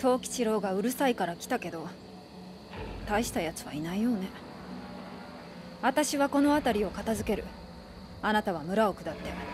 藤吉郎がうるさいから来たけど大したやつはいないようね。私はこの辺りを片付ける。あなたは村を下って。